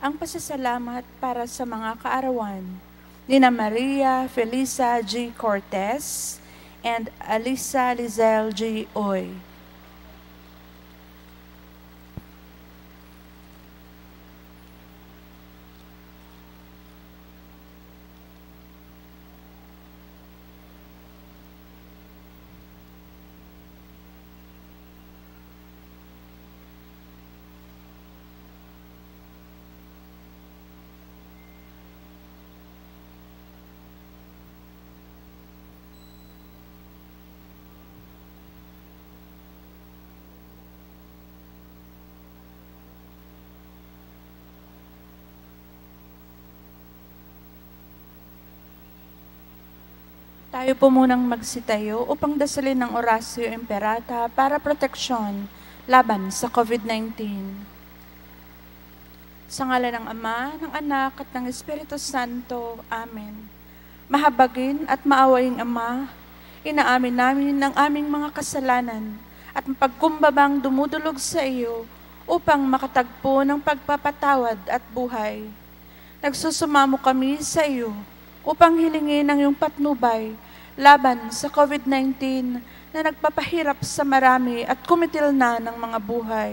ang pasasalamat para sa mga kaarawan ni Maria Felisa G. Cortez and Alisa Lizel G. Oy. Tayo po munang magsitayo upang dasalin ng Orasio Imperata para proteksyon laban sa COVID-19. Sa ngala ng Ama, ng Anak at ng Espiritu Santo. Amen. Mahabagin at maawaying Ama, inaamin namin ang aming mga kasalanan at pagkumbabang dumudulog sa iyo upang makatagpo ng pagpapatawad at buhay. Nagsusumamo kami sa iyo upang hilingin ang iyong patnubay laban sa COVID-19 na nagpapahirap sa marami at kumitil na ng mga buhay.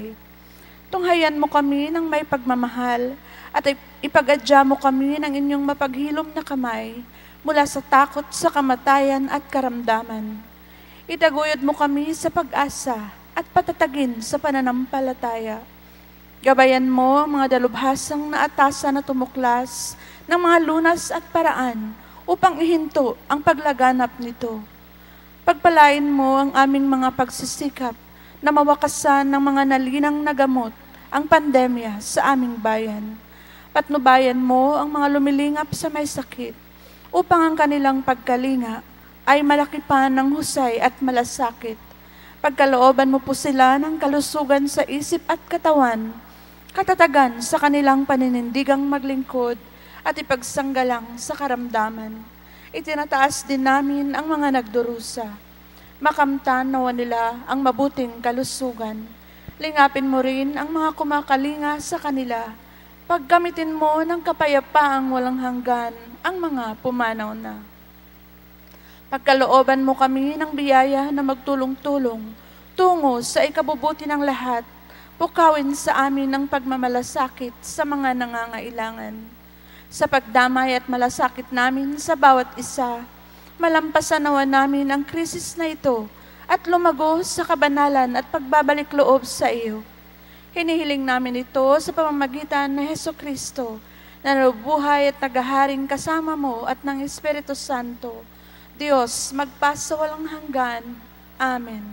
Tunghayan mo kami ng may pagmamahal at ipagadya mo kami ng inyong mapaghilom na kamay mula sa takot sa kamatayan at karamdaman. Itaguyod mo kami sa pag-asa at patatagin sa pananampalataya. Gabayan mo ang mga dalubhasang naatasa na tumuklas ng mga lunas at paraan upang ihinto ang paglaganap nito. Pagpalain mo ang aming mga pagsisikap na mawakasan ng mga nalinang nagamot ang pandemya sa aming bayan. Patnubayan mo ang mga lumilingap sa may sakit upang ang kanilang pagkalinga ay malaki pa ng husay at malasakit. Pagkalooban mo po sila ng kalusugan sa isip at katawan, katatagan sa kanilang paninindigang maglingkod, at ipagsanggalang sa karamdaman. Itinataas din namin ang mga nagdurusa. Makamtan nawa nila ang mabuting kalusugan. Lingapin mo rin ang mga kumakalinga sa kanila. Paggamitin mo ng kapayapaang walang hanggan ang mga pumanaw na. Pagkalooban mo kami ng biyaya na magtulong-tulong tungo sa ikabubuti ng lahat, pukawin sa amin ang pagmamalasakit sa mga nangangailangan sa pagdamay at malasakit namin sa bawat isa. Malampasan nawa namin ang krisis na ito at lumago sa kabanalan at pagbabalik loob sa iyo. Hinihiling namin ito sa pamamagitan ng Heso Kristo na nabubuhay at nagaharing kasama mo at ng Espiritu Santo. Diyos, magpasa walang hanggan. Amen.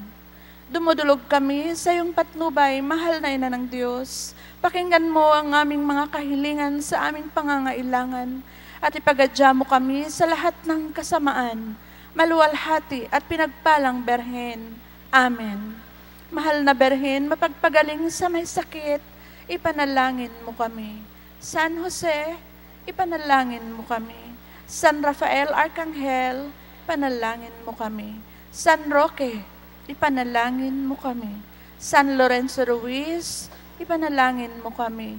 Dumudulog kami sa iyong patnubay, mahal na ina ng Diyos Pakinggan mo ang aming mga kahilingan sa aming pangangailangan at ipagadya mo kami sa lahat ng kasamaan, maluwalhati at pinagpalang berhen. Amen. Mahal na berhen, mapagpagaling sa may sakit, ipanalangin mo kami. San Jose, ipanalangin mo kami. San Rafael Arcangel, panalangin mo kami. San Roque, ipanalangin mo kami. San Lorenzo Ruiz, ipanalangin mo kami.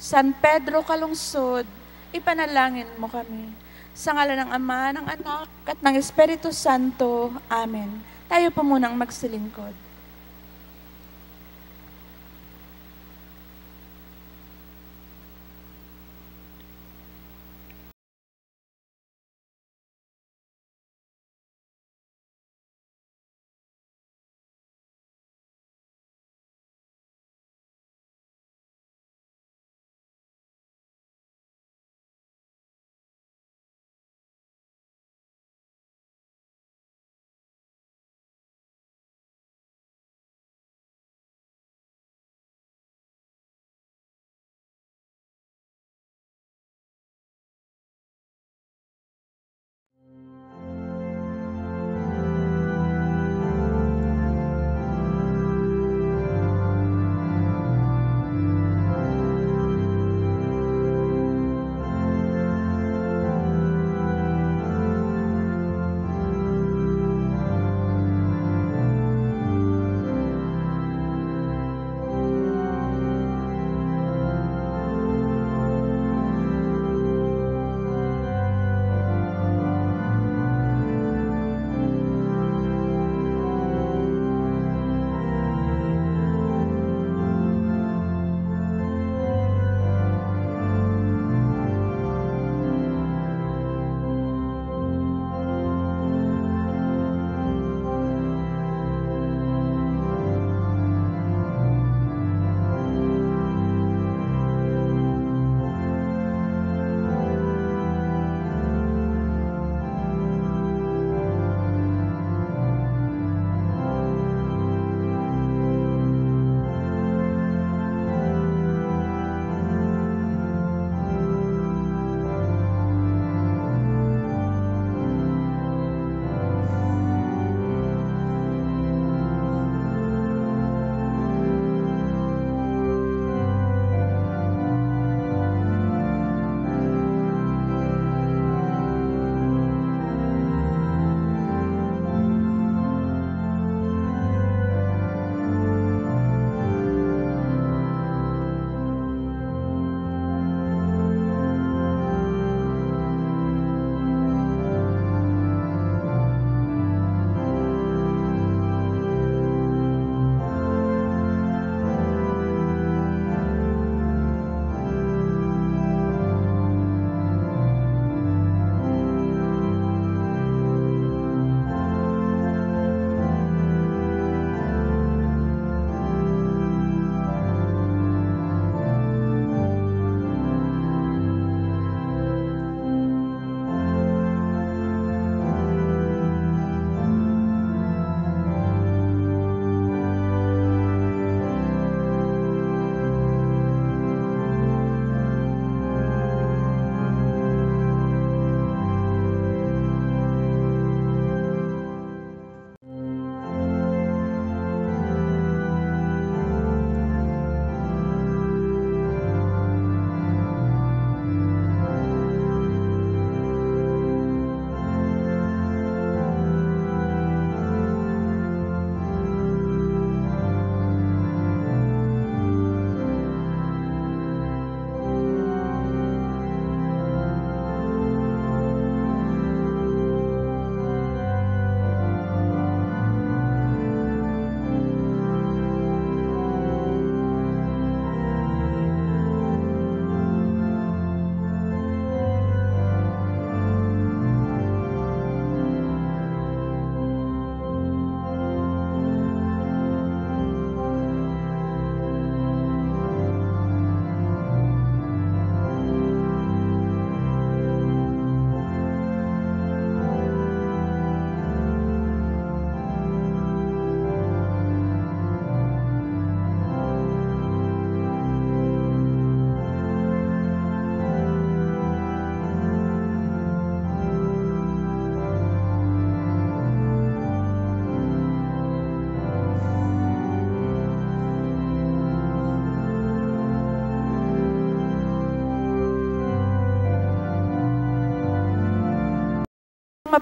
San Pedro Kalungsod, ipanalangin mo kami. Sa ngala ng Ama, ng Anak, at ng Espiritu Santo. Amen. Tayo po munang magsilingkod.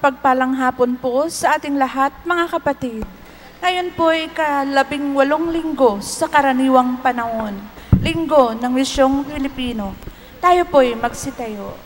Mapagpalang hapon po sa ating lahat, mga kapatid. Ngayon po ay kalabing walong linggo sa karaniwang panahon, linggo ng misyong Pilipino. Tayo po ay magsitayo.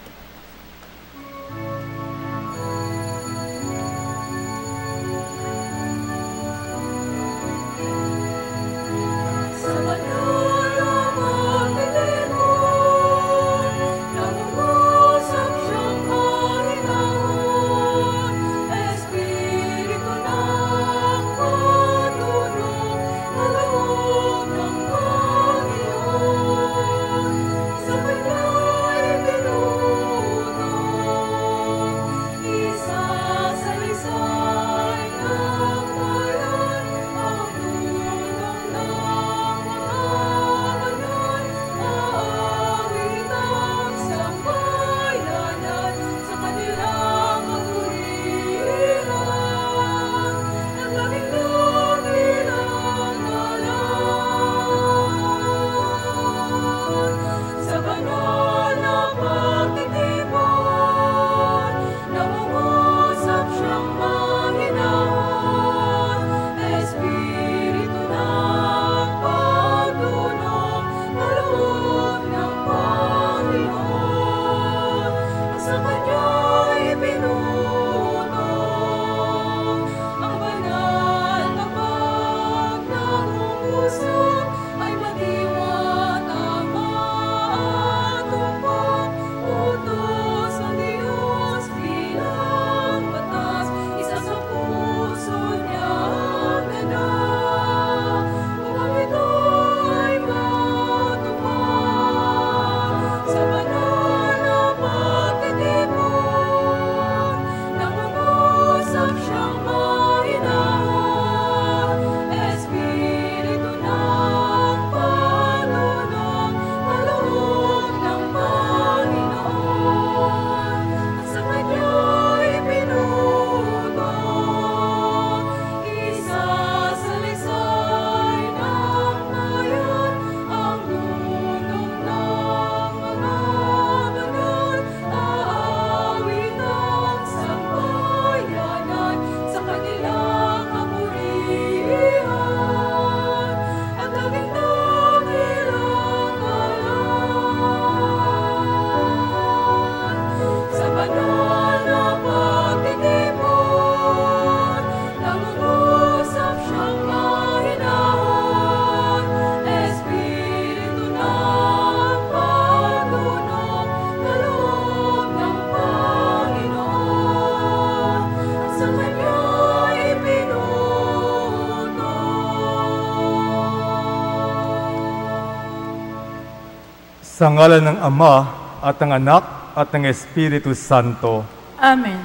Sa ngalan ng Ama at ng Anak at ng Espiritu Santo, Amen.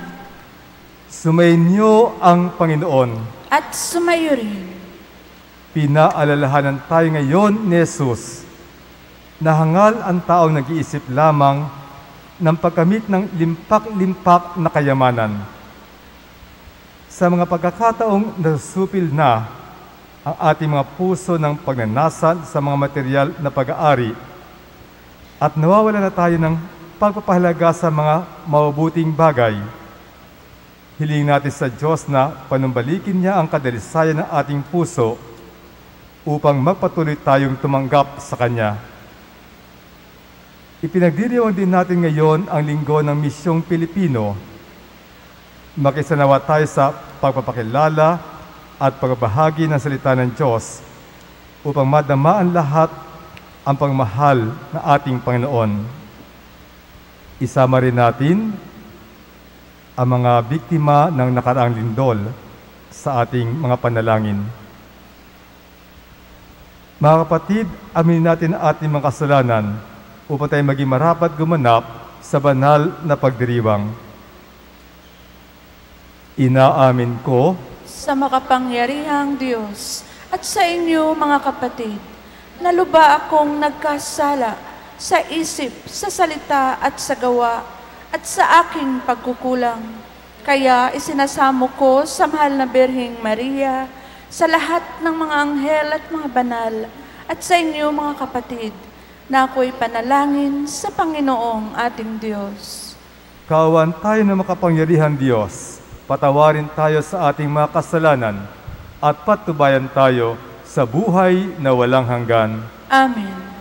sumainyo ang Panginoon. At sumayo rin. Pinaalalahanan tayo ngayon ni Jesus na hangal ang taong nag-iisip lamang ng pagkamit ng limpak-limpak na kayamanan. Sa mga pagkakataong nasupil na ang ating mga puso ng pagnanasan sa mga material na pag-aari at nawawala na tayo ng pagpapahalaga sa mga mabubuting bagay. Hiling natin sa Diyos na panumbalikin niya ang kadalisayan ng ating puso upang magpatuloy tayong tumanggap sa Kanya. Ipinagdiriwang din natin ngayon ang linggo ng Misyong Pilipino. Makisanawa tayo sa pagpapakilala at pagbabahagi ng salita ng Diyos upang madama ang lahat ang pagmahal na ating Panginoon. Isama rin natin ang mga biktima ng nakaraang lindol sa ating mga panalangin. Mga kapatid, aminin natin ang ating mga kasalanan upang tayo maging marapat gumanap sa banal na pagdiriwang. Inaamin ko sa makapangyarihang Diyos at sa inyo mga kapatid, naluba akong nagkasala sa isip, sa salita at sa gawa at sa aking pagkukulang. Kaya isinasamo ko sa mahal na Birhing Maria, sa lahat ng mga anghel at mga banal, at sa inyo mga kapatid, na ako'y panalangin sa Panginoong ating Diyos. Kawan tayo na makapangyarihan Diyos, patawarin tayo sa ating mga kasalanan at patubayan tayo sa buhay na walang hanggan. Amen.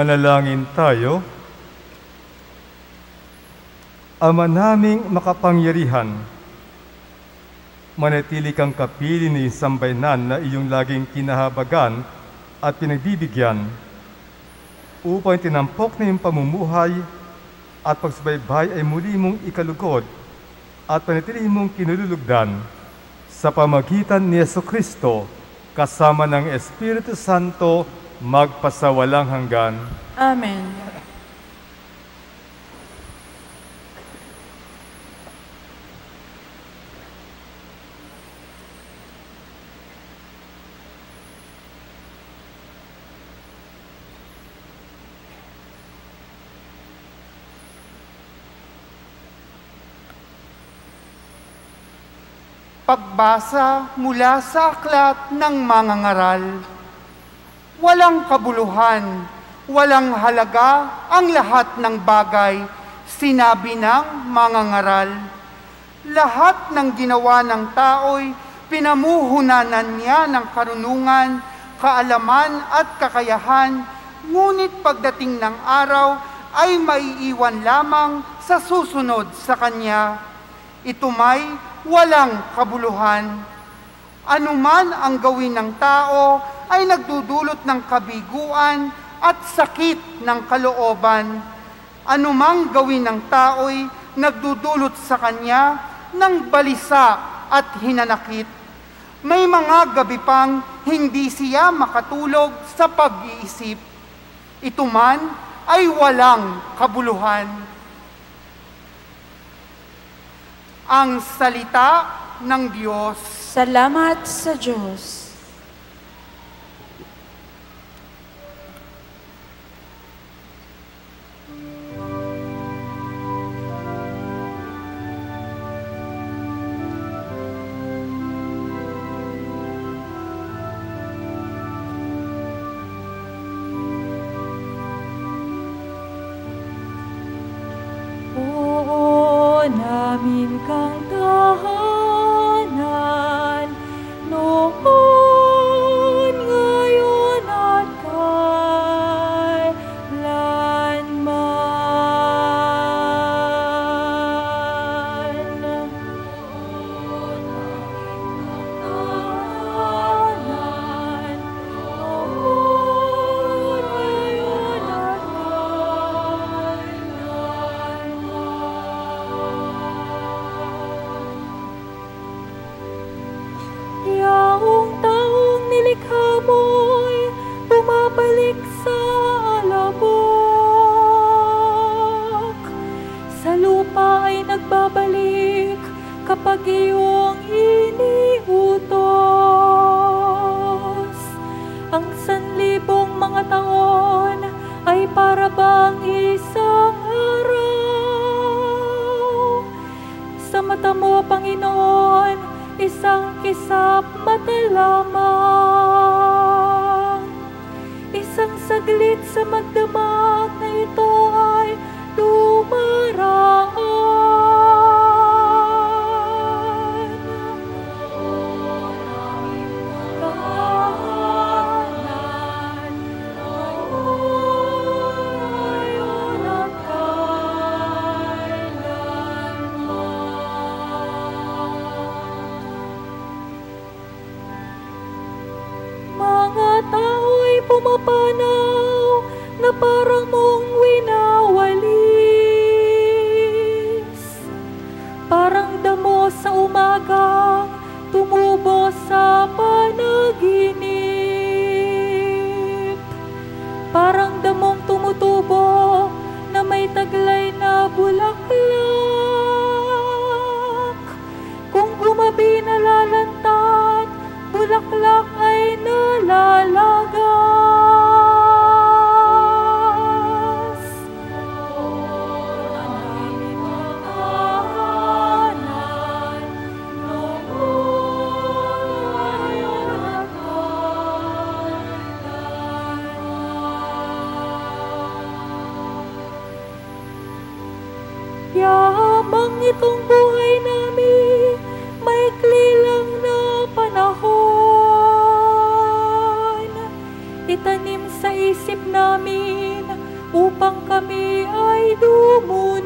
Manalangin tayo. Ama naming makapangyarihan, manatili kang kapili ni sambaynan na iyong laging kinahabagan at pinagbibigyan upang tinampok na iyong pamumuhay at pagsubaybay ay muli mong ikalugod at panatili mong kinululugdan sa pamagitan ni Yeso Kristo kasama ng Espiritu Santo magpasawalang hanggan. Amen. Pagbasa mula sa aklat ng mga ngaral. Walang kabuluhan, walang halaga ang lahat ng bagay, sinabi ng mga ngaral. Lahat ng ginawa ng tao'y pinamuhunanan niya ng karunungan, kaalaman at kakayahan, ngunit pagdating ng araw ay maiiwan lamang sa susunod sa kanya. Ito may walang kabuluhan. Anuman ang gawin ng tao ay nagdudulot ng kabiguan at sakit ng kalooban. Anumang gawin ng tao'y nagdudulot sa kanya ng balisa at hinanakit. May mga gabi pang hindi siya makatulog sa pag-iisip. Ito man ay walang kabuluhan. Ang salita ng Diyos. Salamat sa Diyos. Parang damo sa umagang tumubo sa panaginip. Parang damong tumutubo na may taglay na bulaklak. Kung gumabi nalalantat, bulaklak ay nalalagas. Upang kami ay lumunong.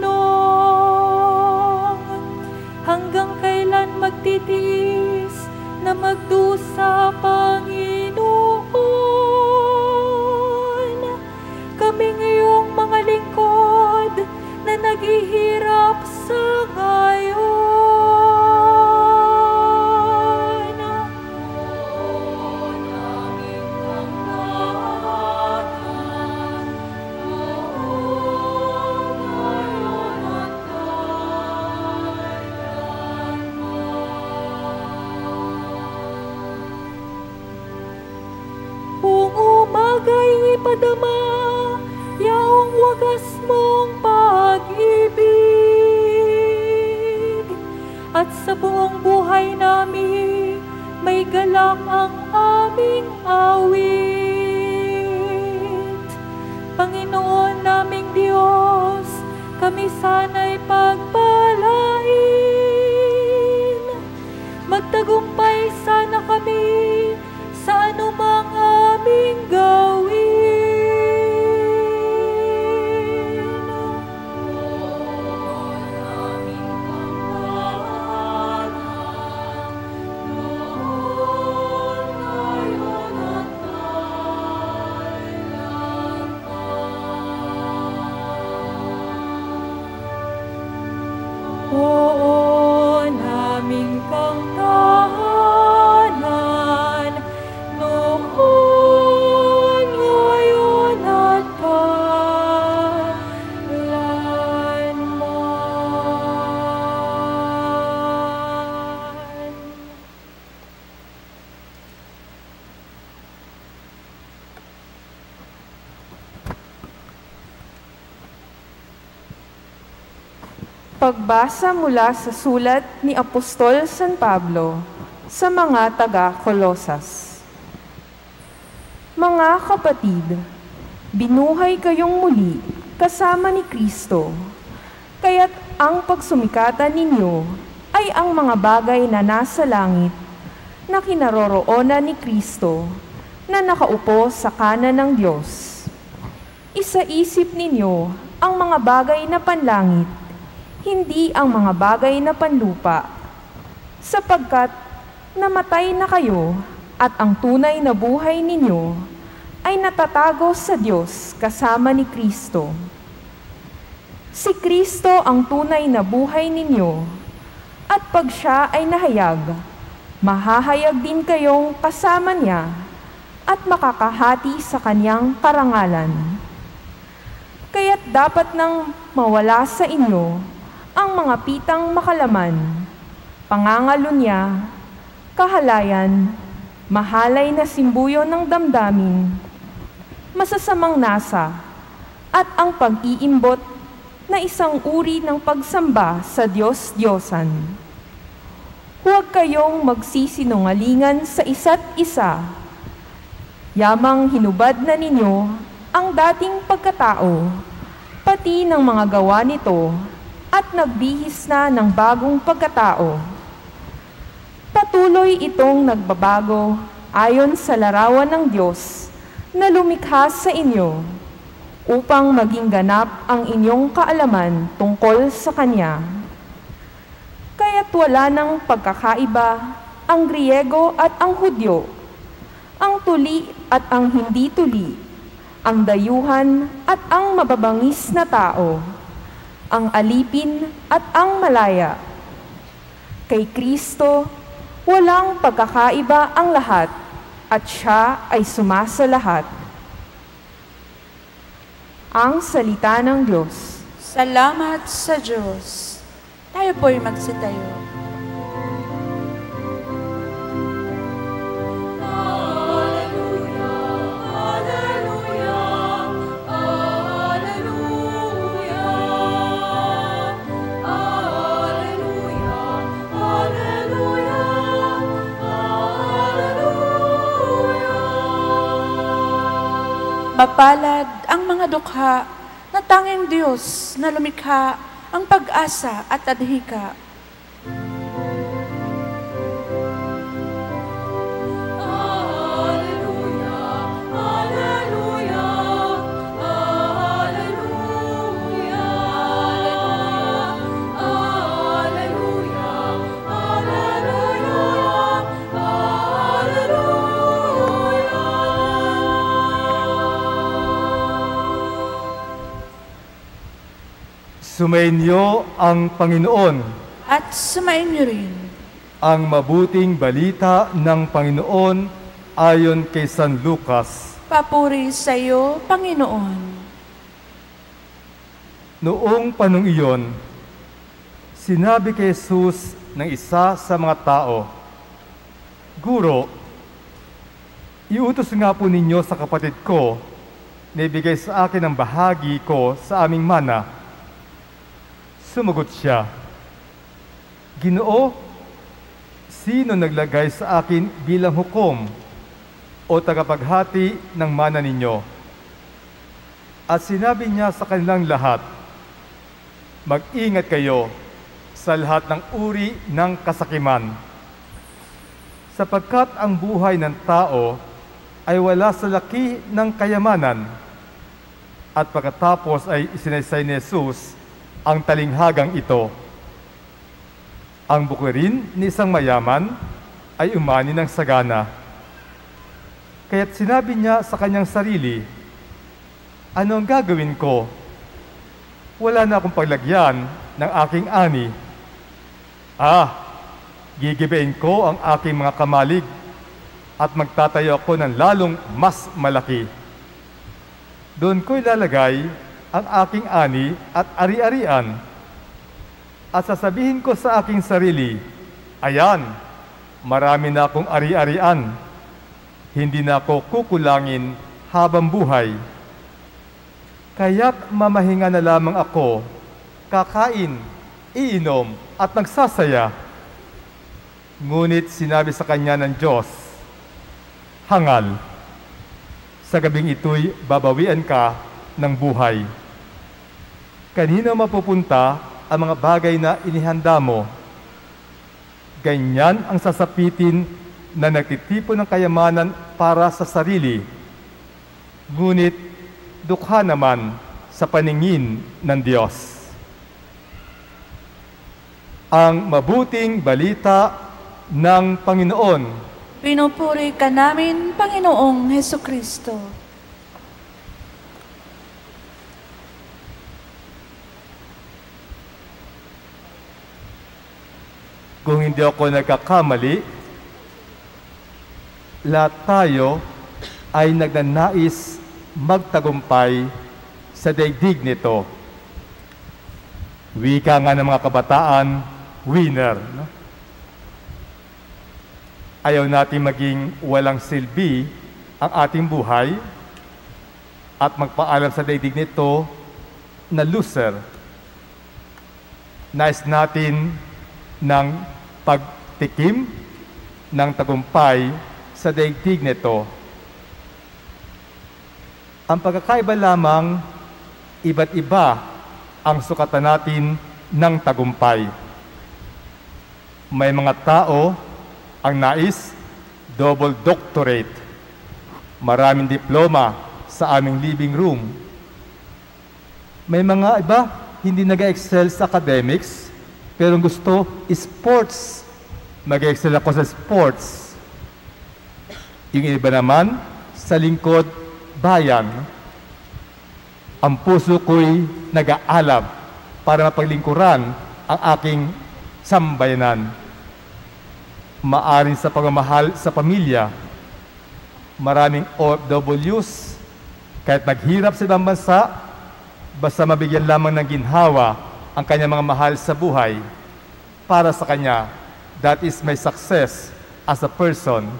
Awit. Pagbasa mula sa sulat ni Apostol San Pablo sa mga taga-Kolosas. Mga kapatid, binuhay kayong muli kasama ni Kristo, kaya't ang pagsumikatan ninyo ay ang mga bagay na nasa langit na kinaroroonan ni Kristo na nakaupo sa kanan ng Diyos. Isa-isip ninyo ang mga bagay na panlangit hindi ang mga bagay na panlupa, sapagkat namatay na kayo at ang tunay na buhay ninyo ay natatago sa Diyos kasama ni Kristo. Si Kristo ang tunay na buhay ninyo, at pag siya ay nahayag, mahahayag din kayong kasama niya at makakahati sa kanyang karangalan. Kaya't dapat nang mawala sa inyo ang mga pitang makalaman, pangangalunya, kahalayan, mahalay na simbuyo ng damdamin, masasamang nasa, at ang pag-iimbot na isang uri ng pagsamba sa Diyos-Diyosan. Huwag kayong magsisinungalingan sa isa't isa. Yamang hinubad na ninyo ang dating pagkatao, pati ng mga gawa nito at nagbihis na ng bagong pagkatao. Patuloy itong nagbabago ayon sa larawan ng Diyos na lumikha sa inyo upang maging ganap ang inyong kaalaman tungkol sa Kanya. Kaya't wala ng pagkakaiba ang Griego at ang Hudyo, ang tuli at ang hindi tuli, ang dayuhan at ang mababangis na tao ang alipin at ang malaya. Kay Kristo, walang pagkakaiba ang lahat at siya ay sumasa lahat. Ang salita ng Diyos. Salamat sa Diyos. Tayo po'y magsitayo. Mapalad ang mga dukha na tanging Diyos na lumikha ang pag-asa at adhika. Sumainyo ang Panginoon, At sumainyo rin. ang mabuting balita ng Panginoon ayon kay San Lucas. Papuri sa iyo, Panginoon. Noong panong iyon, sinabi kay Jesus ng isa sa mga tao, Guro, iutos nga po ninyo sa kapatid ko na ibigay sa akin ang bahagi ko sa aming mana. Sumagot siya, Ginoo, sino naglagay sa akin bilang hukom o tagapaghati ng mana ninyo? At sinabi niya sa kanilang lahat, Mag-ingat kayo sa lahat ng uri ng kasakiman. Sapagkat ang buhay ng tao ay wala sa laki ng kayamanan. At pagkatapos ay isinaysay ni Jesus ang talinghagang ito. Ang bukirin ni isang mayaman ay umani ng sagana. Kaya't sinabi niya sa kanyang sarili, Ano ang gagawin ko? wala na akong paglagyan ng aking ani. Ah, gigibain ko ang aking mga kamalig at magtatayo ako ng lalong mas malaki. Doon ko ilalagay ang aking ani at ari-arian at sasabihin ko sa aking sarili, Ayan, marami na akong ari-arian. Hindi na ako kukulangin habang buhay. Kaya't mamahinga na lamang ako, kakain, iinom, at nagsasaya. Ngunit sinabi sa kanya ng Diyos, Hangal, sa gabing ito'y babawian ka ng buhay. Kanino mapupunta ang mga bagay na inihanda mo? Ganyan ang sasapitin na nagtitipon ng kayamanan para sa sarili. Ngunit dukha naman sa paningin ng Diyos. Ang mabuting balita ng Panginoon. Pinupuri ka namin, Panginoong Heso Kristo. Kung hindi ako nagkakamali, lahat tayo ay nagnanais magtagumpay sa daigdig nito. Wika nga ng mga kabataan, winner. No? Ayaw natin maging walang silbi ang ating buhay at magpaalam sa daigdig nito na loser. Nais natin ng pagtikim ng tagumpay sa daigdig nito. Ang pagkakaiba lamang, iba't iba ang sukatan natin ng tagumpay. May mga tao ang nais double doctorate, maraming diploma sa aming living room. May mga iba hindi nag-excel sa academics, pero gusto sports. Mag-excel ako sa sports. Yung iba naman, sa lingkod, bayan. Ang puso ko'y nag-aalab para mapaglingkuran ang aking sambayanan. Maaring sa pagmamahal sa pamilya, maraming OFWs, kahit naghirap sa ibang bansa, basta mabigyan lamang ng ginhawa ang kanyang mga mahal sa buhay, para sa kanya, that is my success as a person.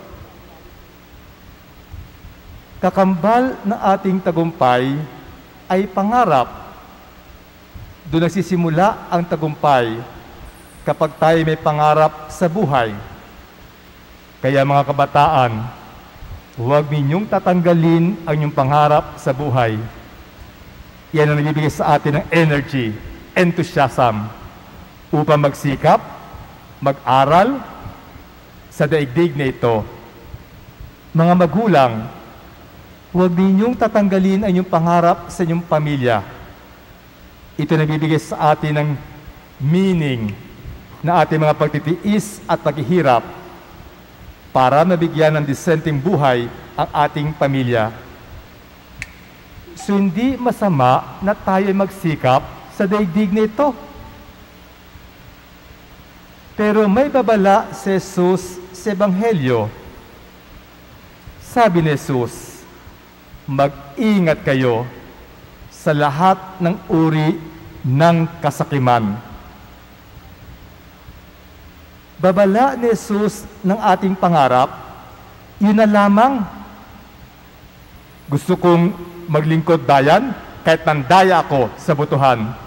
Kakambal ng ating tagumpay ay pangarap. Doon nagsisimula ang tagumpay kapag tayo may pangarap sa buhay. Kaya mga kabataan, huwag ninyong tatanggalin ang inyong pangarap sa buhay. Yan ang nagbibigay sa atin ng energy, enthusiasm, upang magsikap, mag-aral sa daigdig na ito. Mga magulang, huwag ninyong tatanggalin ang inyong pangarap sa inyong pamilya. Ito nagbibigay sa atin ng meaning na ating mga pagtitiis at paghihirap para mabigyan ng disenteng buhay ang ating pamilya. So hindi masama na tayo magsikap sa daigdig nito. Pero may babala si Jesus sa Ebanghelyo. Sabi ni Jesus, mag-ingat kayo sa lahat ng uri ng kasakiman. Babala ni Jesus ng ating pangarap, yun na lamang. Gusto kong maglingkod dayan kahit nandaya ako sa butuhan.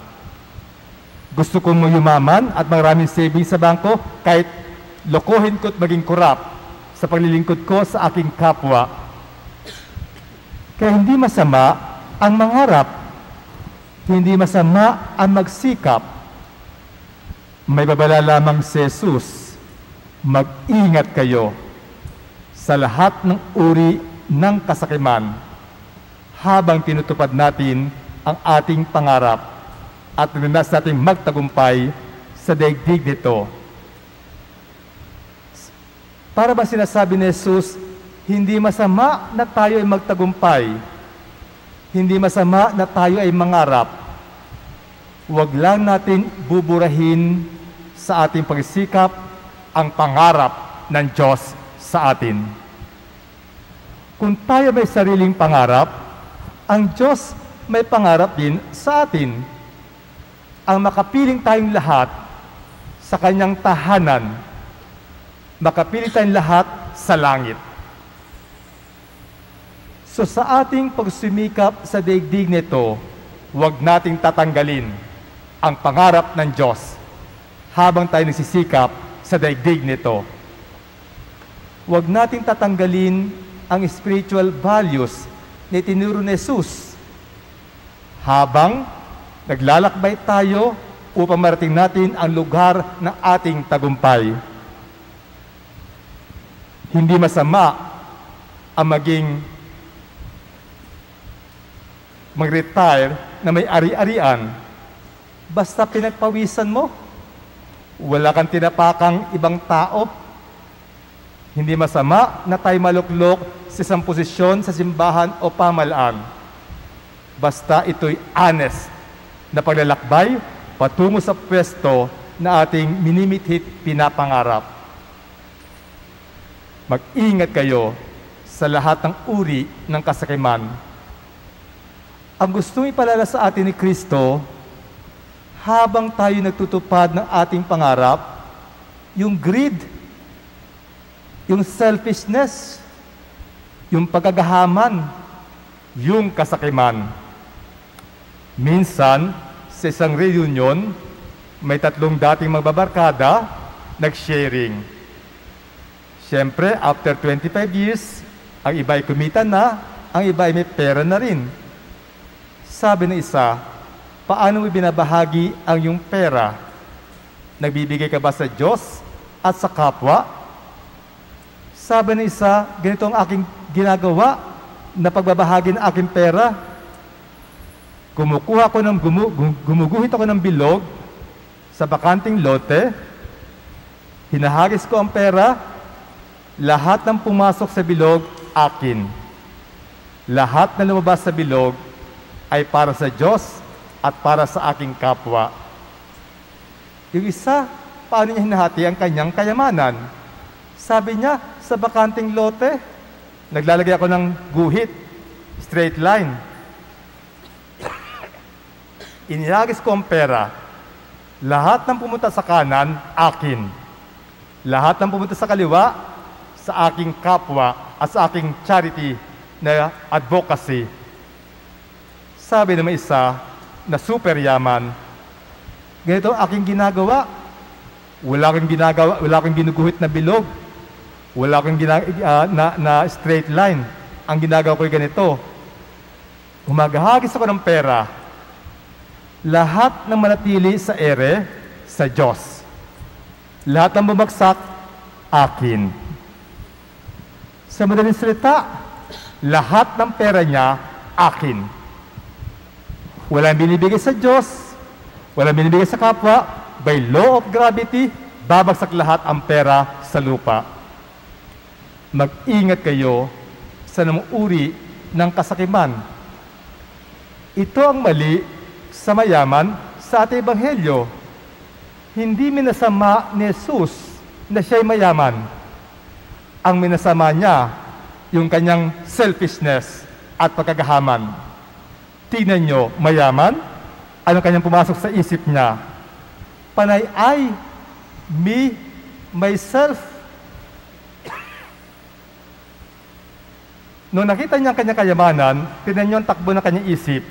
Gusto kong yumaman at maraming savings sa bangko kahit lokohin ko at maging kurap sa paglilingkod ko sa aking kapwa. Kaya hindi masama ang mangarap. Hindi masama ang magsikap. May babala lamang si Jesus. Mag-ingat kayo sa lahat ng uri ng kasakiman habang tinutupad natin ang ating pangarap at ninas natin magtagumpay sa daigdig nito. Para ba sinasabi ni Jesus, hindi masama na tayo ay magtagumpay. Hindi masama na tayo ay mangarap. Huwag lang natin buburahin sa ating pagsikap ang pangarap ng Diyos sa atin. Kung tayo may sariling pangarap, ang Diyos may pangarap din sa atin. Ang makapiling tayong lahat sa kanyang tahanan, makapiling tayong lahat sa langit. So sa ating pagsumikap sa daigdig nito, huwag nating tatanggalin ang pangarap ng Diyos habang tayo nagsisikap sa daigdig nito. Huwag nating tatanggalin ang spiritual values na itinuro ni Jesus habang naglalakbay tayo upang marating natin ang lugar ng ating tagumpay. Hindi masama ang maging mag-retire na may ari-arian basta pinagpawisan mo. Wala kang tinapakang ibang tao. Hindi masama na tayo maluklok sa isang posisyon sa simbahan o pamalaan. Basta ito'y honest na paglalakbay patungo sa pwesto na ating minimithit pinapangarap. Mag-ingat kayo sa lahat ng uri ng kasakiman. Ang gustong ipalala sa atin ni Kristo, habang tayo nagtutupad ng ating pangarap, yung greed, yung selfishness, yung pagkagahaman, yung kasakiman. Minsan, sa isang reunion, may tatlong dating magbabarkada, nag-sharing. Siyempre, after 25 years, ang iba ay kumita na, ang iba ay may pera na rin. Sabi ng isa, paano mo binabahagi ang iyong pera? Nagbibigay ka ba sa Diyos at sa kapwa? Sabi ng isa, ganito ang aking ginagawa na pagbabahagi ng aking pera. Kumukuha ko ng gumu, gumuguhit ako ng bilog sa bakanting lote, hinahagis ko ang pera, lahat ng pumasok sa bilog, akin. Lahat na lumabas sa bilog, ay para sa Diyos at para sa aking kapwa. Yung isa, paano niya hinahati ang kanyang kayamanan? Sabi niya, sa bakanting lote, naglalagay ako ng guhit, straight line. Inilagis ko ang pera. Lahat ng pumunta sa kanan, akin. Lahat ng pumunta sa kaliwa, sa aking kapwa at sa aking charity na advocacy sabi ng isa na super yaman, ganito ang aking ginagawa. Wala akong ginagawa, wala akong ginuguhit na bilog. Wala akong gina, uh, na, na straight line. Ang ginagawa ko ay ganito. Umagahagis ako ng pera. Lahat ng manatili sa ere, sa Diyos. Lahat ng bumagsak, akin. Sa madaling salita, lahat ng pera niya, akin. Walang binibigay sa Diyos, walang binibigay sa kapwa, by law of gravity, babagsak lahat ang pera sa lupa. Mag-ingat kayo sa namuri ng kasakiman. Ito ang mali sa mayaman, sa ating ebanghelyo, hindi minasama ni Jesus na siya'y mayaman. Ang minasama niya, yung kanyang selfishness at pagkagahaman. Tingnan nyo, mayaman? Anong kanyang pumasok sa isip niya? Panay I, me, myself. Nung nakita niya ang kanyang kayamanan, tinan niyo ang takbo ng kanyang isip.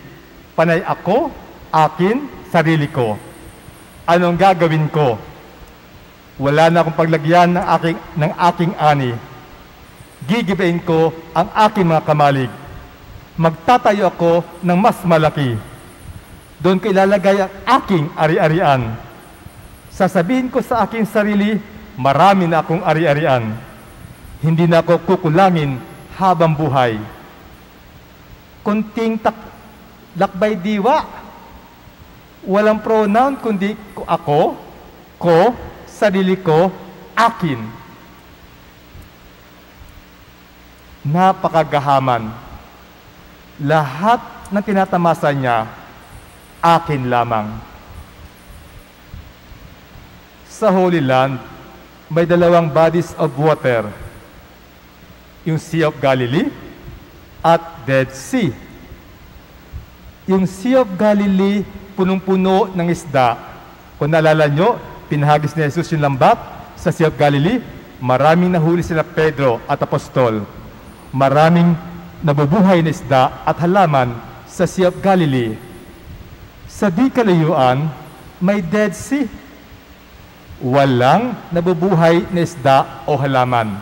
Panay ako, akin, sarili ko. Anong gagawin ko? Wala na akong paglagyan ng aking, ng aking ani. Gigibain ko ang aking mga kamalig. Magtatayo ako ng mas malaki. Doon ko ilalagay ang aking ari-arian. Sasabihin ko sa aking sarili, marami na akong ari-arian. Hindi na ako kukulangin habang buhay. Kunting tak lakbay diwa. Walang pronoun kundi ako, ko, sarili ko, akin. Napakagahaman. Lahat ng tinatamasa niya, akin lamang. Sa Holy Land, may dalawang bodies of water. Yung Sea of Galilee at Dead Sea. Yung Sea of Galilee, punong-puno ng isda. Kung naalala nyo, pinahagis ni Jesus yung lambat sa Sea of Galilee, maraming nahuli sila Pedro at Apostol. Maraming nabubuhay na isda at halaman sa Sea of Galilee. Sa di kalayuan, may Dead Sea. Walang nabubuhay na isda o halaman.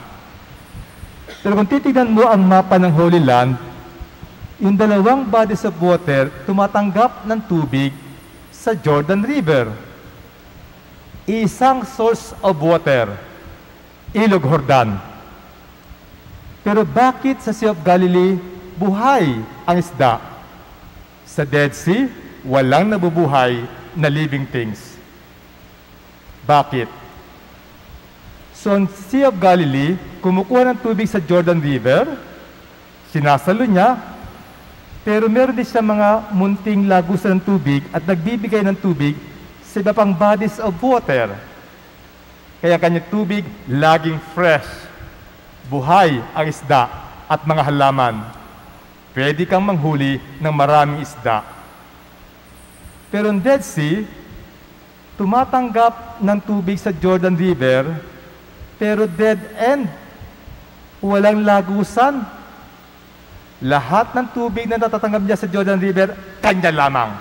Pero kung titignan mo ang mapa ng Holy Land, yung dalawang bodies of water tumatanggap ng tubig sa Jordan River. Isang source of water, Ilog Jordan. Pero bakit sa Sea of Galilee buhay ang isda? Sa Dead Sea, walang nabubuhay na living things. Bakit? So, ang Sea of Galilee, kumukuha ng tubig sa Jordan River, sinasalo niya, pero meron din siya mga munting lagusan ng tubig at nagbibigay ng tubig sa iba pang bodies of water. Kaya kanyang tubig laging fresh. Buhay ang isda at mga halaman. Pwede kang manghuli ng maraming isda. Pero ang Dead Sea, tumatanggap ng tubig sa Jordan River, pero dead end. Walang lagusan. Lahat ng tubig na natatanggap niya sa Jordan River, kanya lamang.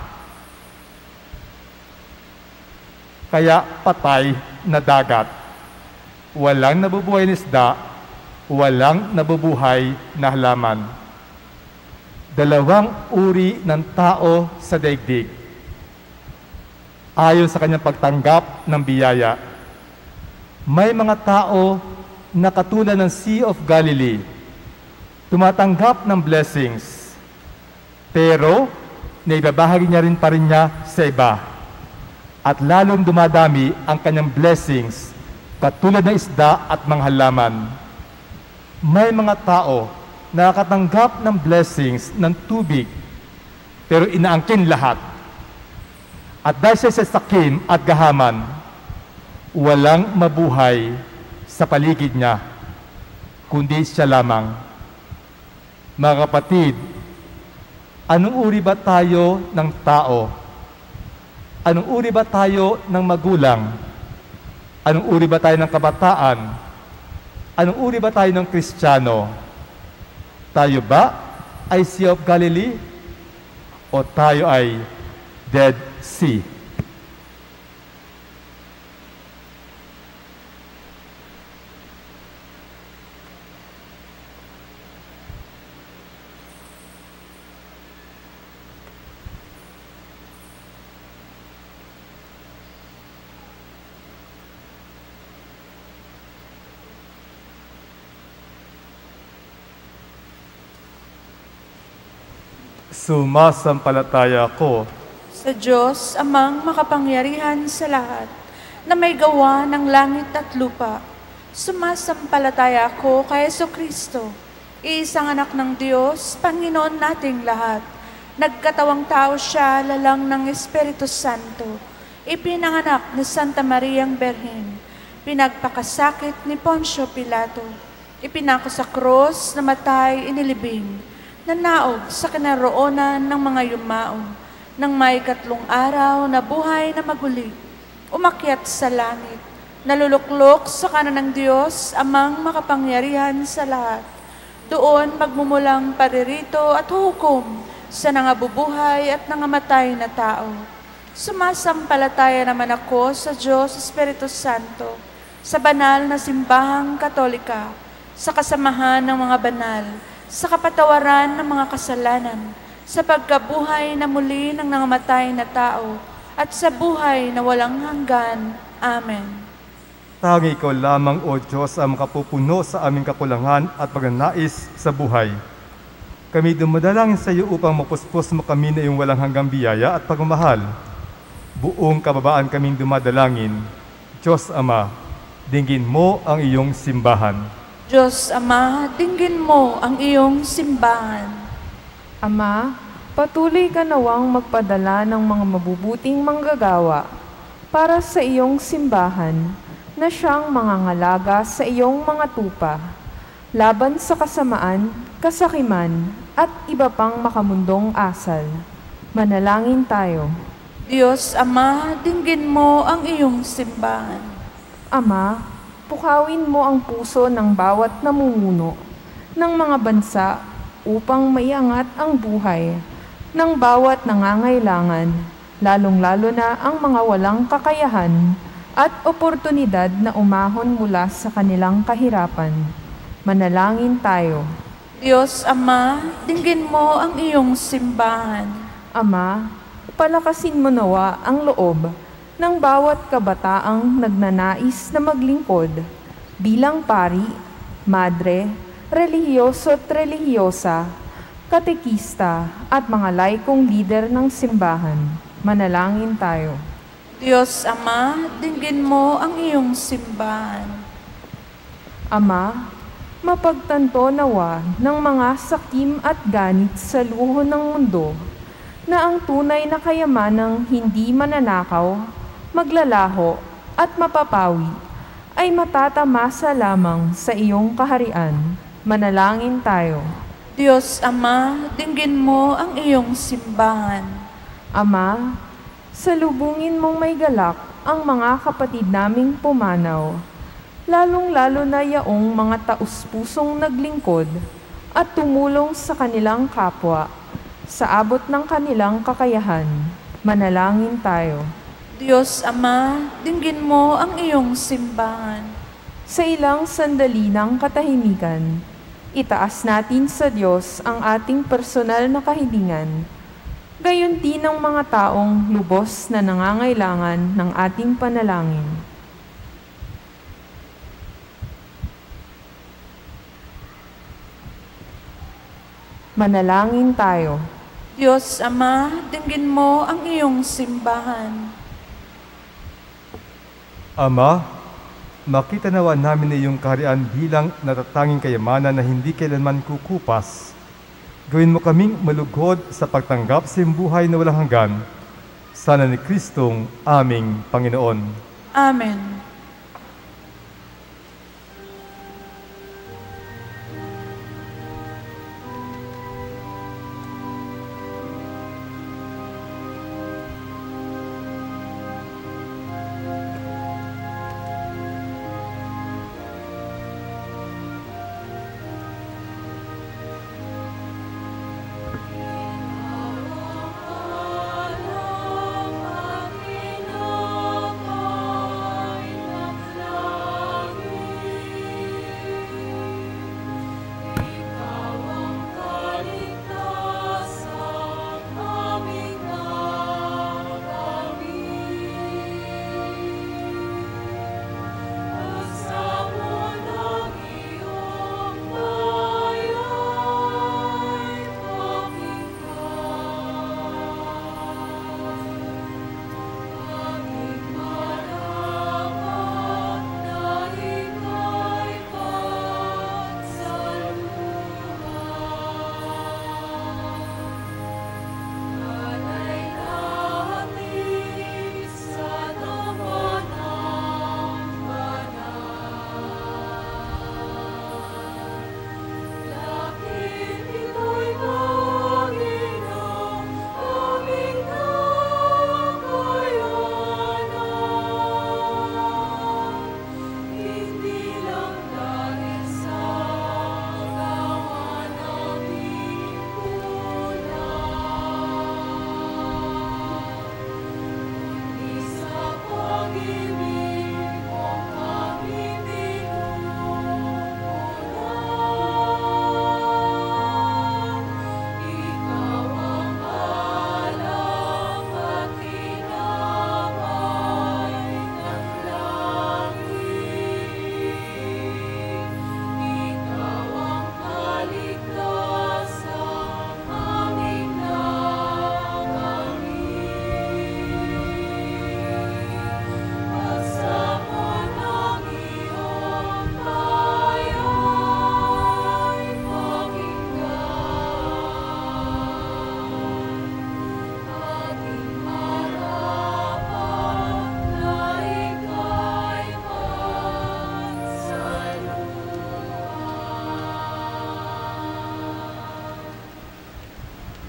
Kaya patay na dagat. Walang nabubuhay na isda, walang nabubuhay na halaman. Dalawang uri ng tao sa daigdig. Ayon sa kanyang pagtanggap ng biyaya. May mga tao na katulad ng Sea of Galilee, tumatanggap ng blessings, pero naibabahagi niya rin pa rin niya sa iba. At lalong dumadami ang kanyang blessings, katulad ng isda at mga halaman. May mga tao na nakatanggap ng blessings ng tubig, pero inaangkin lahat. At dahil siya sa sakim at gahaman, walang mabuhay sa paligid niya, kundi siya lamang. Mga kapatid, anong uri ba tayo ng tao? Anong uri ba tayo ng magulang? Anong uri ba tayo ng kabataan? Anong uri ba tayo ng kristyano? Tayo ba ay Sea of Galilee? O tayo ay Dead Sea? Sumasampalataya ako Sa Diyos, amang makapangyarihan sa lahat, na may gawa ng langit at lupa. Sumasampalataya ako kay Yeso Kristo, iisang anak ng Diyos, Panginoon nating lahat, Nagkatawang tao siya lalang ng Espiritu Santo. Ipinanganak ni Santa Mariang Berhen. Pinagpakasakit ni Poncio Pilato. Ipinako sa krus, namatay, inilibing. Nanaog sa kinaroonan ng mga yumao. Nang may katlong araw na buhay na maguli. Umakyat sa langit. Naluluklok sa kanan ng Diyos, amang makapangyarihan sa lahat. Doon magmumulang paririto at hukom sa nangabubuhay at nangamatay na tao. Sumasampalataya naman ako sa Diyos Espiritu Santo, sa banal na simbahang katolika, sa kasamahan ng mga banal, sa kapatawaran ng mga kasalanan, sa pagkabuhay na muli ng nangamatay na tao, at sa buhay na walang hanggan. Amen. Tangi ikaw lamang, O Diyos, ang makapupuno sa aming kakulangan at pagnanais sa buhay. Kami dumadalangin sa iyo upang mapuspos mo kami na iyong walang hanggang biyaya at pagmamahal. Buong kababaan kaming dumadalangin. Diyos Ama, dinggin mo ang iyong simbahan. Diyos Ama, dinggin mo ang iyong simbahan. Ama, patuloy ka nawang magpadala ng mga mabubuting manggagawa para sa iyong simbahan na siyang mangangalaga sa iyong mga tupa, laban sa kasamaan, kasakiman, at iba pang makamundong asal. Manalangin tayo. Diyos Ama, dinggin mo ang iyong simbahan. Ama, pukawin mo ang puso ng bawat namumuno ng mga bansa upang maiangat ang buhay ng bawat nangangailangan, lalong-lalo na ang mga walang kakayahan at oportunidad na umahon mula sa kanilang kahirapan. Manalangin tayo. Diyos Ama, dinggin mo ang iyong simbahan. Ama, palakasin mo nawa ang loob ng bawat kabataang nagnanais na maglingkod bilang pari, madre, relihiyoso at relihiyosa, katekista at mga laikong lider ng simbahan. Manalangin tayo. Diyos Ama, dinggin mo ang iyong simbahan. Ama, mapagtanto nawa ng mga sakim at ganit sa luho ng mundo na ang tunay na kayamanang hindi mananakaw, maglalaho at mapapawi ay matatamasa lamang sa iyong kaharian. Manalangin tayo. Diyos Ama, dinggin mo ang iyong simbahan. Ama, salubungin mong may galak ang mga kapatid naming pumanaw, lalong-lalo na yaong mga taus-pusong naglingkod at tumulong sa kanilang kapwa sa abot ng kanilang kakayahan. Manalangin tayo. Diyos Ama, dinggin mo ang iyong simbahan. Sa ilang sandali ng katahimikan, itaas natin sa Diyos ang ating personal na kahilingan, gayon din ang mga taong lubos na nangangailangan ng ating panalangin. Manalangin tayo. Diyos Ama, dinggin mo ang iyong simbahan. Ama, makita nawa namin na iyong kaharian bilang natatanging kayamanan na hindi kailanman kukupas. Gawin mo kaming malugod sa pagtanggap sa buhay na walang hanggan. Sana ni Kristong aming Panginoon. Amen.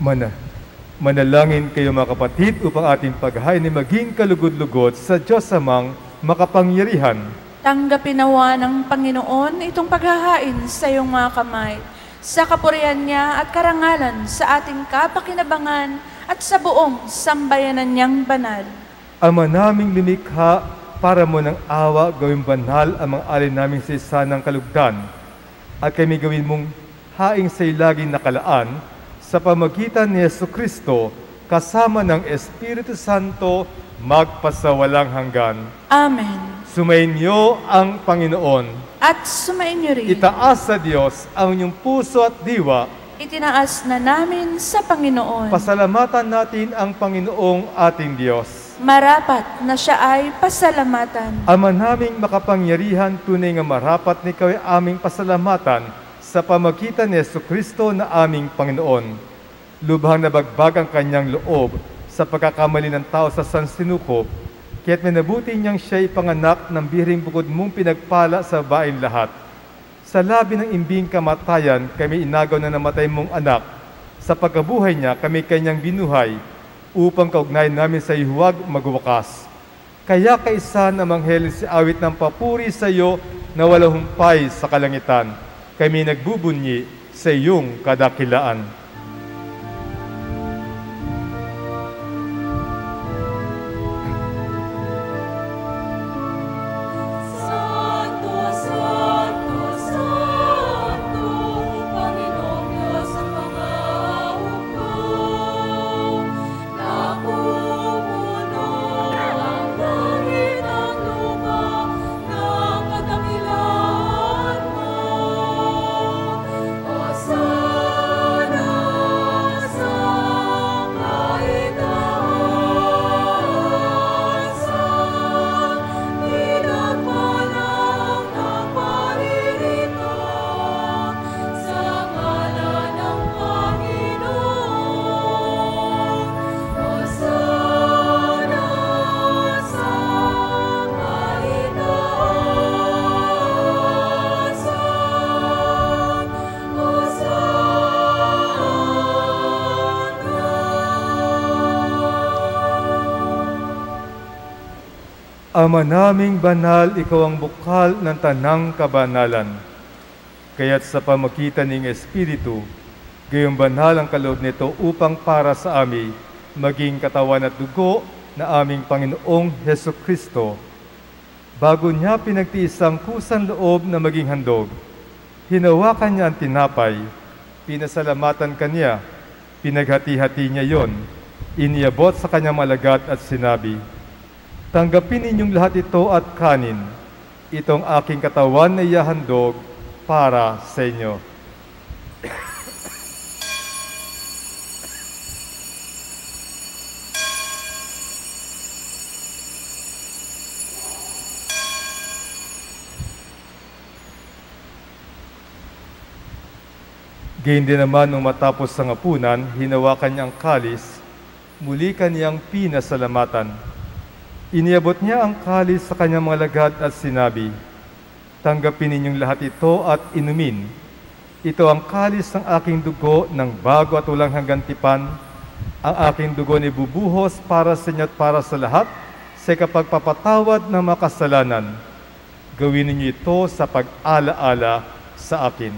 Mana, manalangin kayo mga kapatid upang ating paghahain ay maging kalugod-lugod sa Diyos amang makapangyarihan. Tanggapin nawa ng Panginoon itong paghahain sa iyong mga kamay, sa kapurihan niya at karangalan sa ating kapakinabangan at sa buong sambayanan niyang banal. Ama naming lumikha, para mo ng awa gawing banal ang mga alin naming sa isa ng kalugdan at kami gawin mong haing sa laging nakalaan sa pamagitan ni Yesu Kristo kasama ng Espiritu Santo magpasawalang hanggan. Amen. Sumainyo ang Panginoon. At sumainyo rin. Itaas sa Diyos ang inyong puso at diwa. Itinaas na namin sa Panginoon. Pasalamatan natin ang Panginoong ating Diyos. Marapat na siya ay pasalamatan. Ama naming makapangyarihan, tunay nga marapat ni ikaw ay aming pasalamatan sa pamagitan ni Yesu Kristo na aming Panginoon. Lubhang nabagbag ang kanyang loob sa pagkakamali ng tao sa San Sinuko, kaya't minabuti niyang siya ipanganak ng biring bukod mong pinagpala sa baing lahat. Sa labi ng imbing kamatayan, kami inagaw na namatay mong anak. Sa pagkabuhay niya, kami kanyang binuhay upang kaugnay namin sa ihuwag magwakas. Kaya kaisa ng manghel si awit ng papuri sa iyo na walang humpay sa kalangitan. Kami nagbubunyi sa iyong kadakilaan. Ama naming banal, ikaw ang bukal ng tanang kabanalan. Kaya't sa pamagitan ng Espiritu, gayong banal ang kaloob nito upang para sa amin maging katawan at dugo na aming Panginoong Heso Kristo. Bago niya pinagtiis ang kusang loob na maging handog, hinawakan niya ang tinapay, pinasalamatan kanya, pinaghati-hati niya yon, iniabot sa kanyang malagat at sinabi, Tanggapin ninyong lahat ito at kanin. Itong aking katawan na iyahandog para sa inyo. Gayun din naman nung matapos sa ngapunan, hinawakan niya ang kalis, muli kaniyang pinasalamatan. Iniabot niya ang kalis sa kanyang mga lagad at sinabi, Tanggapin ninyong lahat ito at inumin. Ito ang kalis ng aking dugo ng bago at walang hanggang tipan. Ang aking dugo ni bubuhos para sa inyo at para sa lahat sa kapagpapatawad ng makasalanan. Gawin ninyo ito sa pag-alaala sa akin.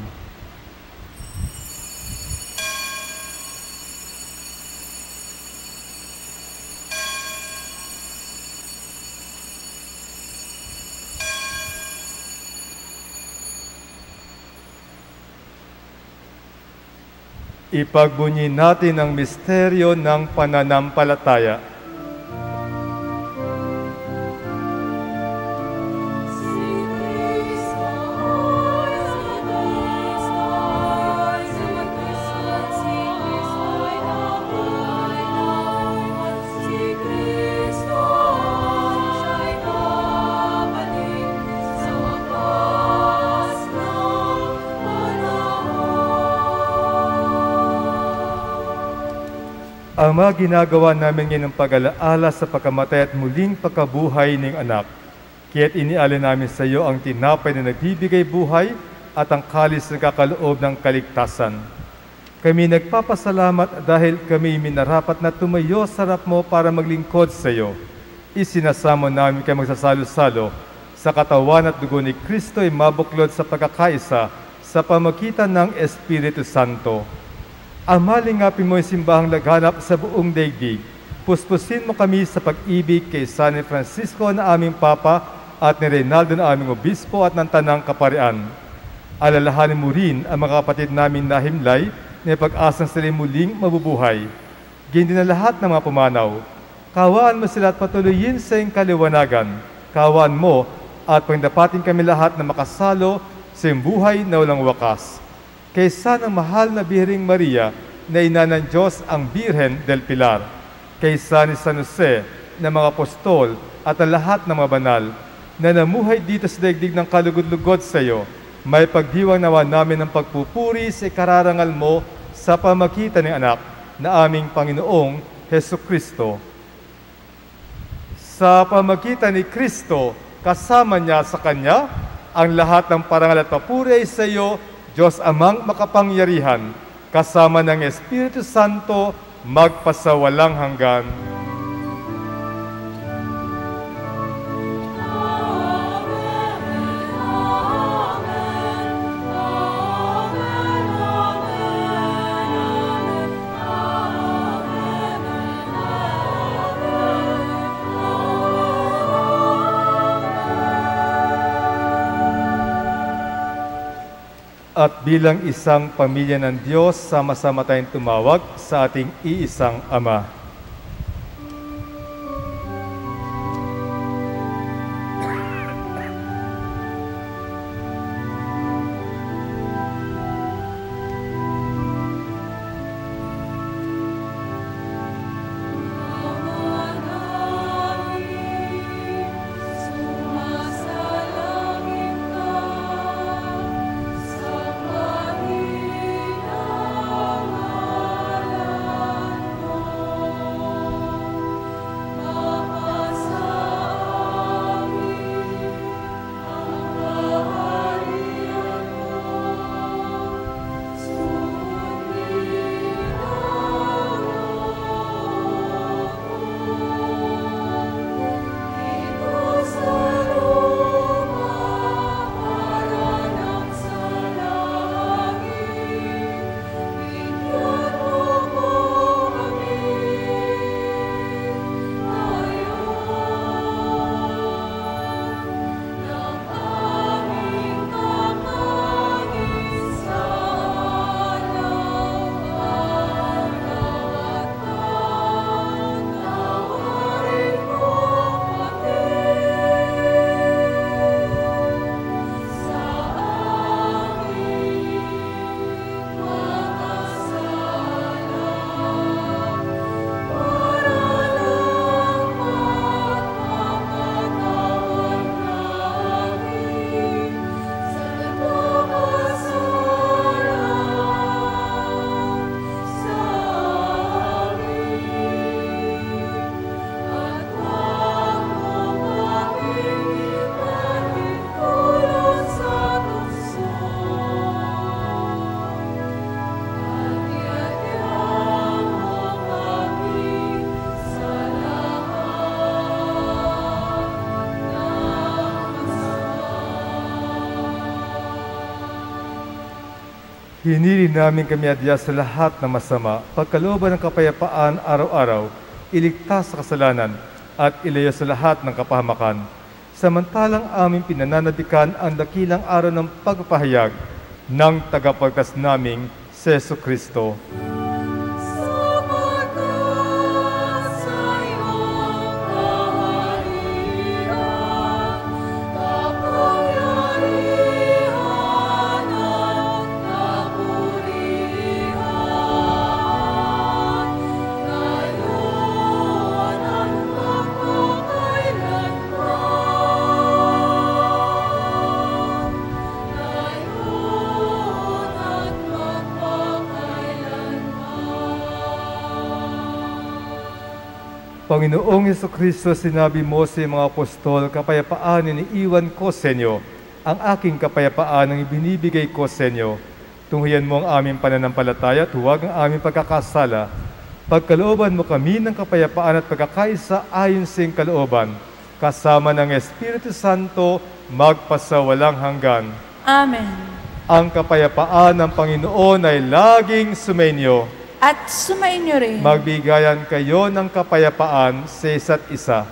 Ipagbunyi natin ang misteryo ng pananampalataya. Ama, ginagawa namin ngayon ang pag-alaala sa pagkamatay at muling pagkabuhay ng anak. Kaya't inialin namin sa iyo ang tinapay na nagbibigay buhay at ang kalis na kakaloob ng kaligtasan. Kami nagpapasalamat dahil kami minarapat na tumayo sa harap mo para maglingkod sa iyo. Isinasamo namin kayo magsasalo-salo sa katawan at dugo ni Kristo ay mabuklod sa pagkakaisa sa pamagitan ng Espiritu Santo. Amalingapin mo yung simbahang laganap sa buong daigdig. Puspusin mo kami sa pag-ibig kay San Francisco na aming Papa at ni Reynaldo na aming Obispo at ng Tanang Kaparian. Alalahanin mo rin ang mga kapatid namin na himlay na pag-asang sila muling mabubuhay. Ganyan din ang lahat ng mga pumanaw. Kawaan mo sila at patuloyin sa iyong kaliwanagan. Kawaan mo at pagdapatin kami lahat na makasalo sa iyong buhay na walang wakas. Kaysa ng mahal na Biring Maria na ina ng Diyos ang Birhen del Pilar. Kaysa ni San Jose na mga apostol at ang lahat ng mga banal na namuhay dito sa daigdig ng kalugod-lugod sa iyo, may pagdiwang nawa namin ng pagpupuri sa ikararangal mo sa pamagitan ng anak na aming Panginoong Heso Kristo. Sa pamagitan ni Kristo, kasama niya sa Kanya, ang lahat ng parangal at papuri ay sa iyo, Diyos amang makapangyarihan, kasama ng Espiritu Santo, magpasawalang hanggan. At bilang isang pamilya ng Diyos, sama-sama tayong tumawag sa ating iisang Ama. Hinili namin kami adya sa lahat ng masama, pagkalooban ng kapayapaan araw-araw, iligtas sa kasalanan, at ilayo sa lahat ng kapahamakan. Samantalang aming pinananadikan ang dakilang araw ng pagpapahayag ng tagapagtas naming Seso Kristo. Panginoong Yeso Kristo, sinabi mo sa mga apostol, kapayapaan iniiwan ko sa inyo, ang aking kapayapaan ang ibinibigay ko sa inyo. Tunghayan mo ang aming pananampalataya at huwag ang aming pagkakasala. Pagkalooban mo kami ng kapayapaan at pagkakaisa ayon sa iyong kalooban, kasama ng Espiritu Santo, magpasawalang hanggan. Amen. Ang kapayapaan ng Panginoon ay laging sumainyo. At sumainyo rin. Magbigayan kayo ng kapayapaan sa isa't isa.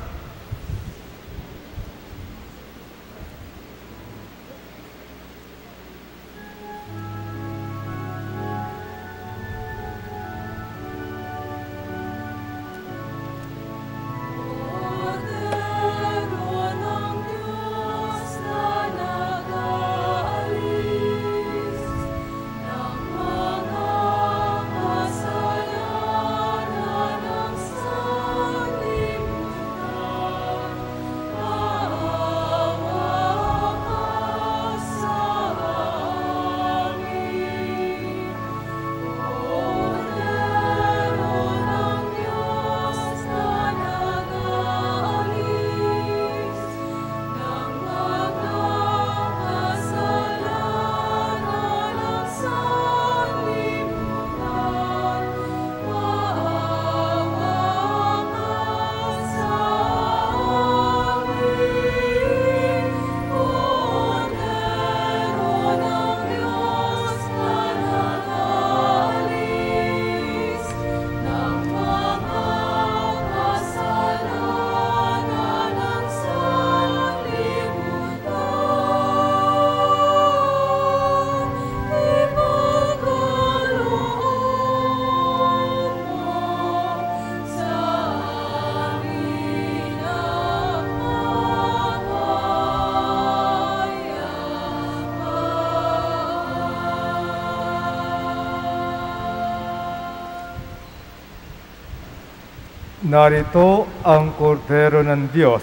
Narito ang kordero ng Diyos.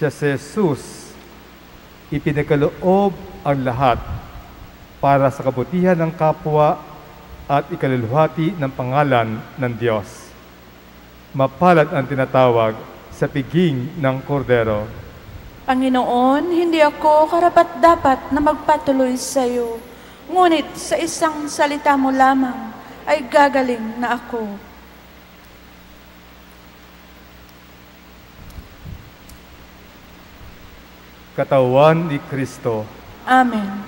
Siya si Jesus. Ipinakaloob ang lahat para sa kabutihan ng kapwa at ikaluluhati ng pangalan ng Diyos. Mapalad ang tinatawag sa piging ng kordero. Panginoon, hindi ako karapat-dapat na magpatuloy sa iyo. Ngunit sa isang salita mo lamang ay gagaling na ako. Katawan ni Kristo. Amen.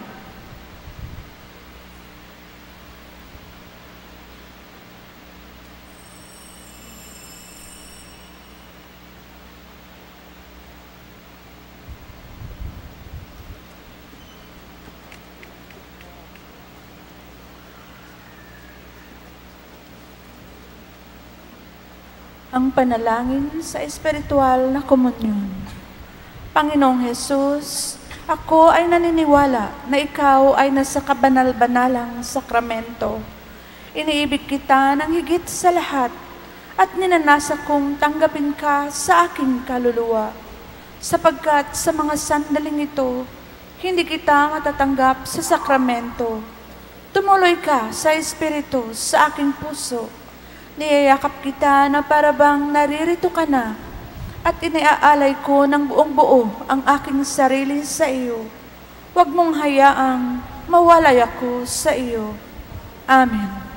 Ang panalangin sa espiritual na komunyon. Panginoong Hesus, ako ay naniniwala na ikaw ay nasa kabanal-banalang sakramento. Iniibig kita ng higit sa lahat at ninanasa kong tanggapin ka sa aking kaluluwa. Sapagkat sa mga sandaling ito, hindi kita matatanggap sa sakramento. Tumuloy ka sa Espiritu sa aking puso. Niyayakap kita na parabang naririto ka na at iniaalay ko ng buong buo ang aking sarili sa iyo. Huwag mong hayaang mawalay ako sa iyo. Amen.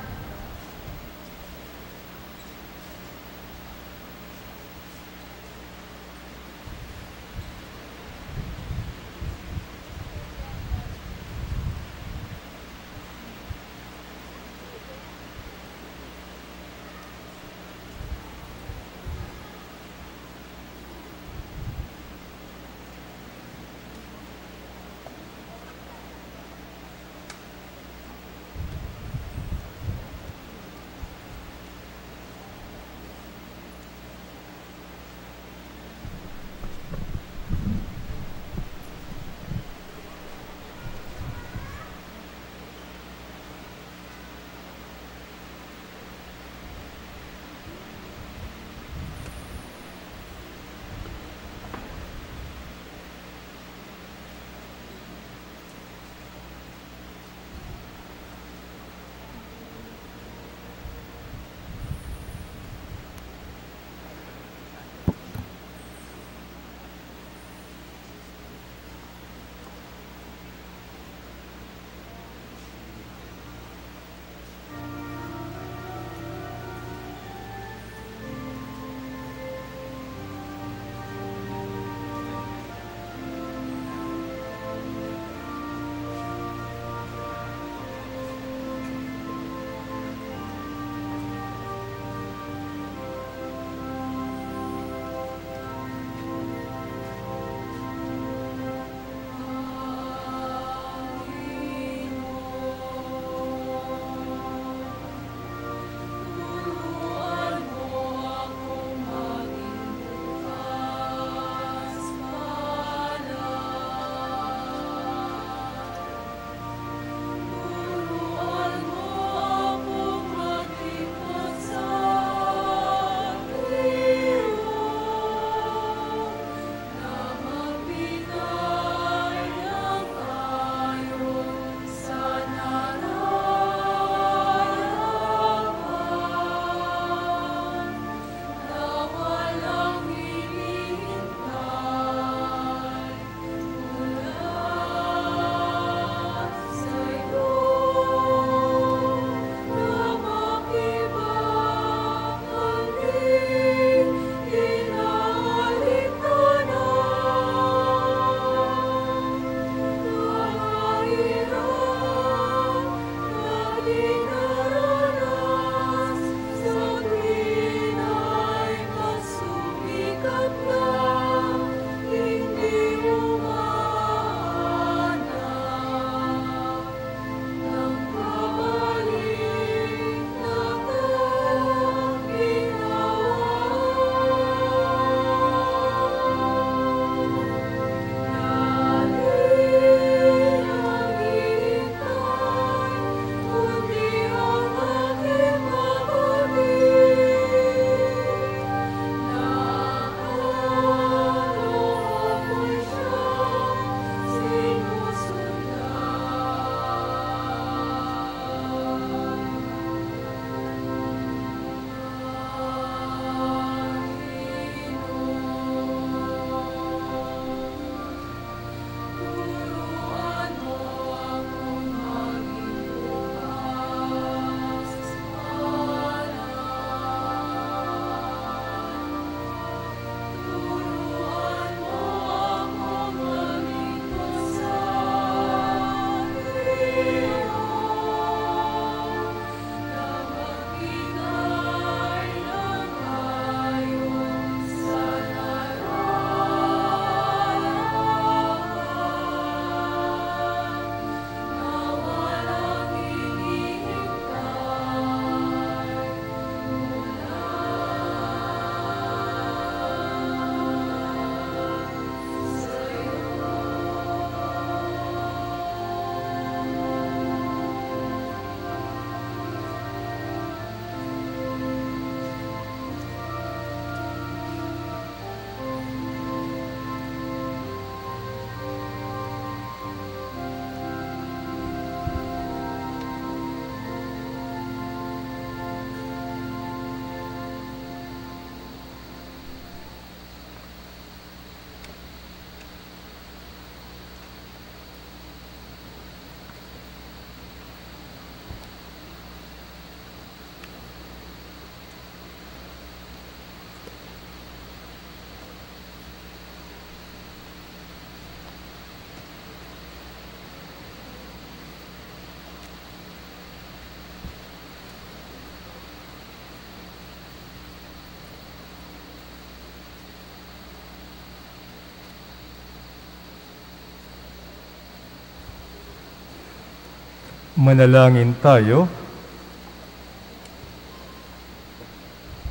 Manalangin tayo.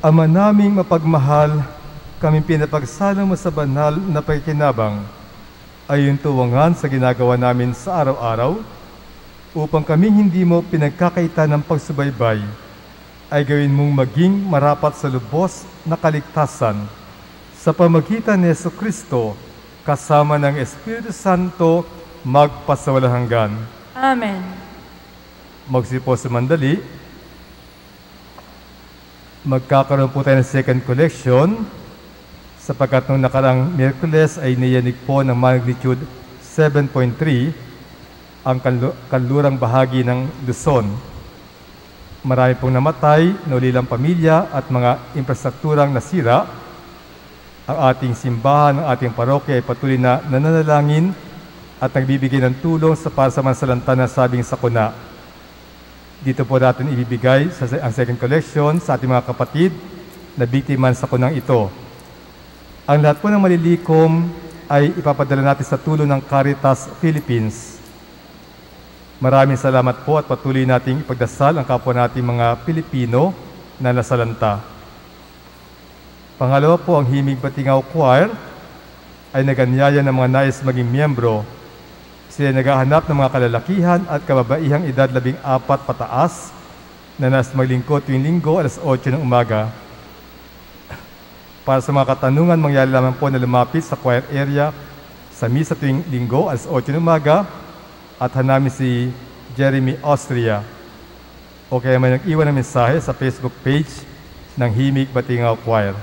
Ama naming mapagmahal, kami pinapagsala mo sa banal na pagkinabang ayon tuwangan sa ginagawa namin sa araw-araw upang kami hindi mo pinagkakaita ng pagsubaybay ay gawin mong maging marapat sa lubos na kaligtasan sa pamagitan ni Yeso Kristo kasama ng Espiritu Santo magpasawalang hanggan. Amen. Magsipo sa mandali. Magkakaroon po tayo ng second collection sapagkat nung nakarang Miyerkules ay niyanig po ng magnitude 7.3 ang kanlu- kanlurang bahagi ng Luzon. Marami pong namatay, naulilang pamilya at mga infrastrukturang nasira. Ang ating simbahan, ang ating parokya ay patuloy na nananalangin at nagbibigay ng tulong sa para sa mansalanta na sabing sakuna. Dito po natin ibibigay sa ang second collection sa ating mga kapatid na biktima sa kunang ito. Ang lahat po ng malilikom ay ipapadala natin sa tulong ng Caritas Philippines. Maraming salamat po at patuloy nating ipagdasal ang kapwa nating mga Pilipino na nasalanta. Pangalawa po, ang Himig Batingaw Choir ay naganyaya ng mga nais maging miyembro sila naghahanap ng mga kalalakihan at kababaihang edad labing apat pataas na nas maglingkod tuwing linggo alas 8 ng umaga. Para sa mga katanungan, mangyari lamang po na lumapit sa choir area sa misa tuwing linggo alas 8 ng umaga at hanapin si Jeremy Austria. O kaya may nag-iwan ng mensahe sa Facebook page ng Himig Batingaw Choir.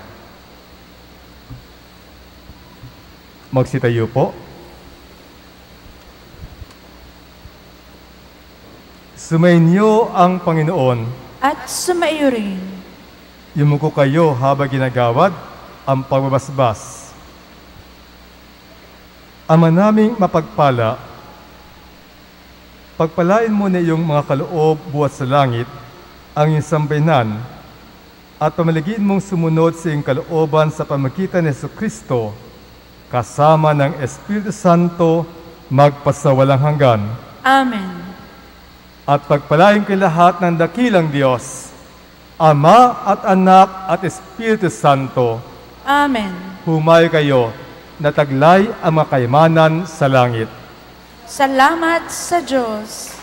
Magsitayo po. Sumainyo ang Panginoon. At sumaiyo rin. Yumuko kayo habang ginagawad ang pagbabasbas. Ama naming mapagpala, pagpalain mo na iyong mga kaloob buhat sa langit ang iyong sambayanan at pamaligid mong sumunod sa iyong kalooban sa pamagitan ni Yesu Kristo kasama ng Espiritu Santo magpasawalang hanggan. Amen. At pagpalain kay lahat ng dakilang Diyos, Ama at Anak at Espiritu Santo, Amen. humayo kayo na taglay ang mga kayamanan sa langit. Salamat sa Diyos.